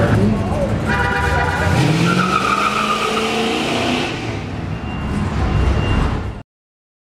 there.